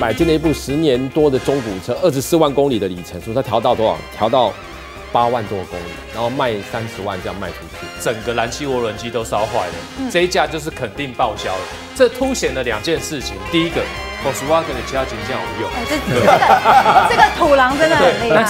买进了一部十年多的中古车，二十四万公里的里程数，它调到多少？调到八万多公里，然后卖三十万这样卖出去。整个燃气涡轮机都烧坏了，这一架就是肯定报销了。这凸显了两件事情，第一个，Volkswagen 的其他形象有用。哎这这个这个土狼真的很厉害。